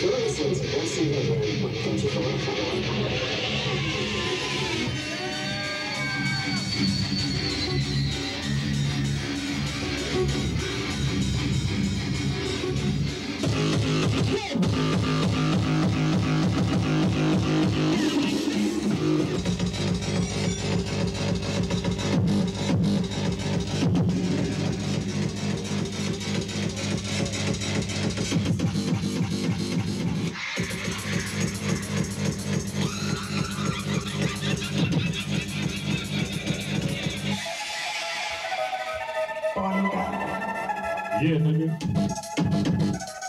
线景观系列的电锯风好玩。Yeah, nigga. I just have to kill Фонда. Едем. Ну